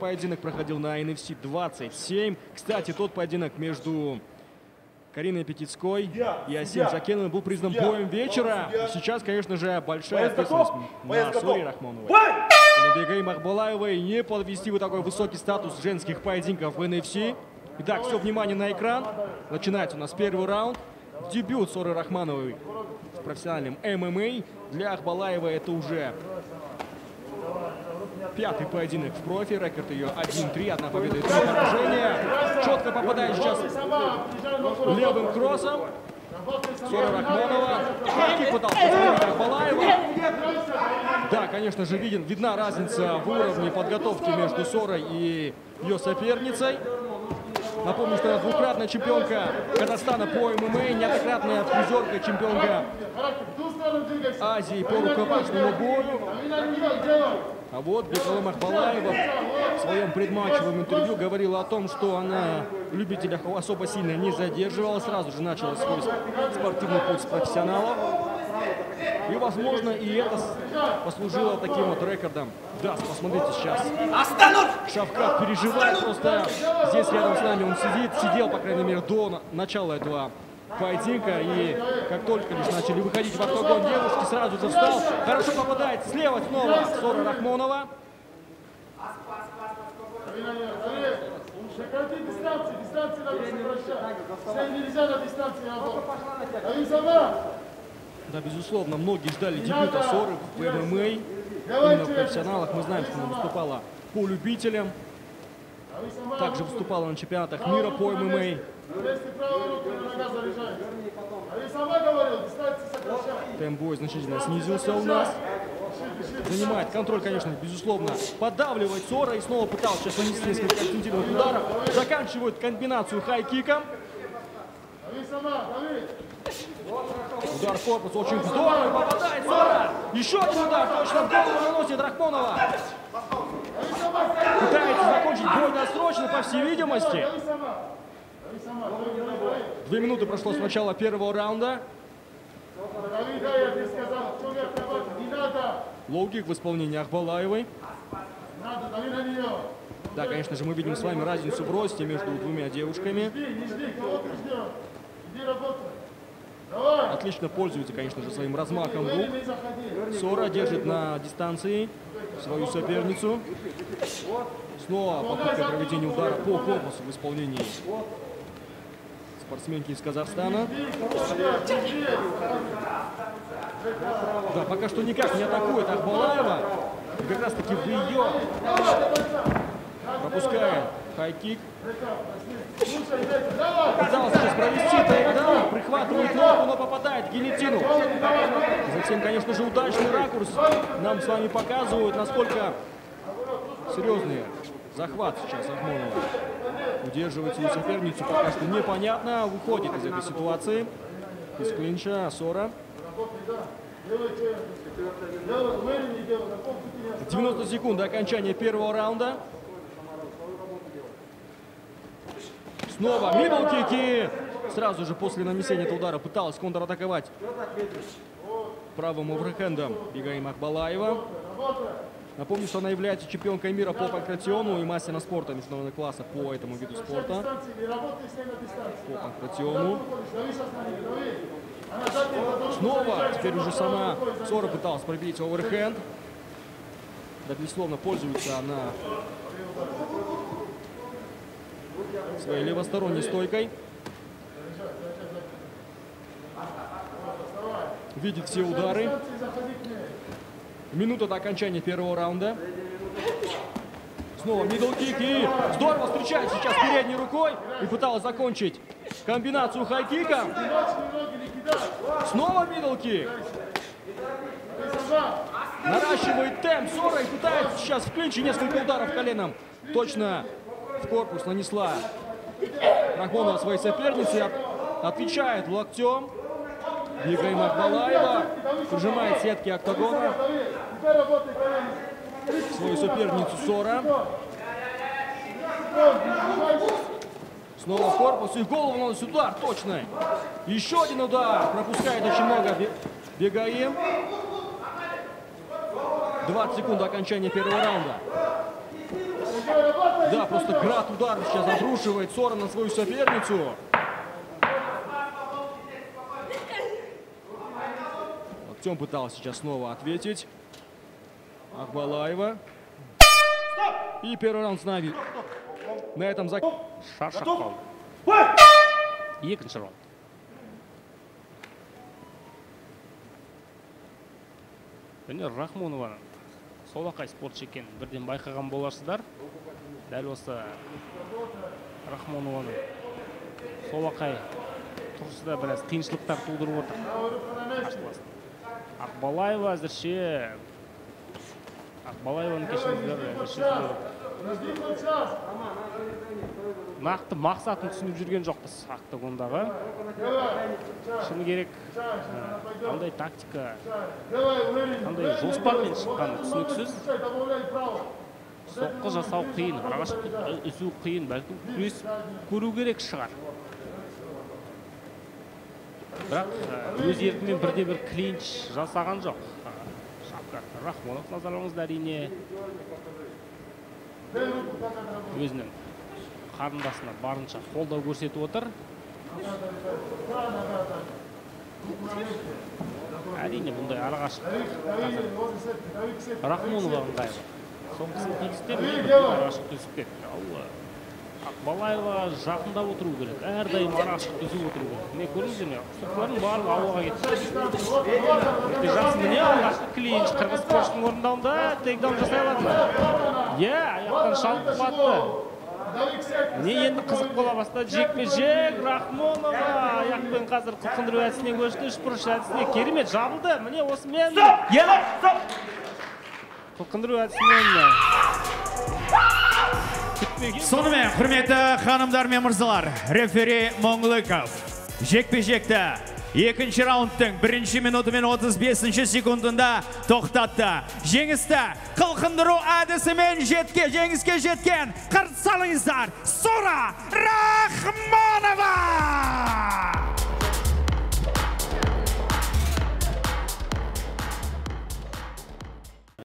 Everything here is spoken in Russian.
Поединок проходил на NFC 27. Кстати, тот поединок между Кариной Петицкой и Асим Жакеновым был признан боем вечера. Сейчас, конечно же, большая ответственность на Сури Рахмоновой. И на Бегай Махбалаевой не подвести вот такой высокий статус женских поединков в NFC. Итак, все внимание на экран. Начинается у нас первый раунд. Дебют Соры Рахмановой в профессиональном ММА. Для Ахбалаевой это уже Пятый поединок в профи. Рекорд ее 1-3. Одна победа и три. Четко попадает сейчас левым кроссом. Сора Рахмонова. Хаки пытался. Да, конечно же, виден, видна разница в уровне подготовки между Сорой и ее соперницей. Напомню, что двукратная чемпионка Казахстана по ММА, неоднократная призерка чемпионка Азии по рукопашному бою. А вот Бекалы Махбалаева в своем предматчевом интервью говорила о том, что она любителях особо сильно не задерживала, сразу же начала свой спортивный путь с профессионалов. И, возможно, и это послужило таким вот рекордом. Да, посмотрите сейчас. Шавкат переживает просто. Здесь рядом с нами он сидит. Сидел, по крайней мере, до начала этого поединка. И как только лишь начали выходить в октагон девушки, сразу же встал. Хорошо попадает слева снова Сора Рахмонова. Прекрати дистанции, дистанции надо сокращать. Все нельзя на дистанции работать. Да, безусловно, многие ждали дебюта Соры в ММА. Именно в профессионалах. Мы знаем, что она выступала по любителям. Также выступала на чемпионатах мира по ММА. Сокращать. Темп боя значительно снизился у нас. Занимает контроль, конечно, безусловно. Подавливает Сора и снова пытался сейчас нанести несколько акцентированных ударов. Заканчивает комбинацию хай-киком. Удар в корпус очень здорово попадает Сора. Еще один удар точно в голову наносит Рахмонова. Пытается закончить бой досрочно, по всей видимости. Две минуты прошло с начала первого раунда. Не. Лоу-кик в исполнении Ахбалаевой. Да, конечно же, мы видим с вами разницу в росте между двумя девушками. Жди, не жди, кого ты ждешь? Иди работай. Отлично пользуется, конечно же, своим размахом рук. Сора держит на дистанции свою соперницу. Снова попытка проведения удара по корпусу в исполнении спортсменки из Казахстана. Да, пока что никак не атакует Ахбалаева. И как раз таки в ее пропускает хай-кик. Пытался сейчас провести тейкдаун, прихватывает ногу, но попадает в гильотину. Затем, конечно же, удачный ракурс нам с вами показывают, насколько серьезный захват сейчас Ахмонова. Удерживает свою соперницу пока что непонятно. Выходит из этой ситуации. Из клинча Сора. Делайте, делай, увереннее делай, на пол пути не 90 секунд до окончания первого раунда. Снова мидл-кики. Сразу же после нанесения этого удара пыталась контратаковать правым оверхендом Бегайым Акбалаева. Напомню, что она является чемпионкой мира по панкратиону и мастером спорта международного класса по этому виду спорта. По панкратиону. Снова, теперь уже сама Сора пыталась пробить оверхенд. Да, безусловно, пользуется она своей левосторонней стойкой. Видит все удары. Минута до окончания первого раунда. Снова мидл-кик и здорово встречает сейчас передней рукой и пыталась закончить комбинацию хай-кика. Снова мидл-кик. Наращивает темп Сора и пытается сейчас в клинче несколько ударов коленом. Точно в корпус нанесла Рахмонова своей сопернице. От- Отвечает локтем. Бегаем Акбалаева. Прижимает сетки октагона. Свою соперницу Сора. Снова корпус и голову наносит удар. Точно. Еще один удар. Пропускает очень много Бе- Бегаим. 20 секунд до окончания первого раунда. Да, просто град ударов сейчас обрушивает Сора на свою соперницу. Артем пытался сейчас снова ответить. Акбалаева. И первый раунд с нами. На этом зак... шаршап қалды екінші раунд және рахмонованың солақай спортшы екенін бірден байқаған боларсыздар. Дәл осы рахмонованың солақай тұрысы да біраз қиыншылықтар тудырып отыр. Ақбалаева әзірше ақбалаеваны кешіріңіздер нақты мақсатын түсініп жүрген жоқпыз октагондағы шыны керек? Қандай тактика? Қандай жоспармен шыққаны түсініксіз? Соққы жасау қиын арақашықтық үзу қиын бәлкім күрес көру керек шығар. Бірақ өз еркімен бірде бір клинч жасаған жоқ. Шавкат рахмонов назарларыңызда әрине өзінің қарындасына барынша қолдау көрсетіп отыр. Әрине бұндай арақашықтық қазір рахмонова ыңғайлы. Соңғысы тигізде арашық түсіп кетті. Ал ақбалаева жақындап отыру керек. Әрдайым арашық түсіп отыру керек. Міне көрдіңіздер ме ұстықтардың барлығы ауаға кетті. Жақсы міне алғашқы клинч қырғыз спортшының орындауында тейкдаун жасай алады. Ма иә аяқтан шалып батты Міне енді қызық бола бастады. Жекпе жек рахмонова аяқпен қазір қылқындыру әдісіне көшті үшбұрыш әдісіне керемет жабылды. Міне осымен қылқындыру әдісімен сонымен құрметті ханымдар мен мырзалар рефери моңлыков. Жекпе жекті екінші раундтың бірінші минуты мен 35 секундында тоқтатты. Жеңісті қылқындыру әдісімен жетке жеңіске жеткен. Қарсы сора рахманова!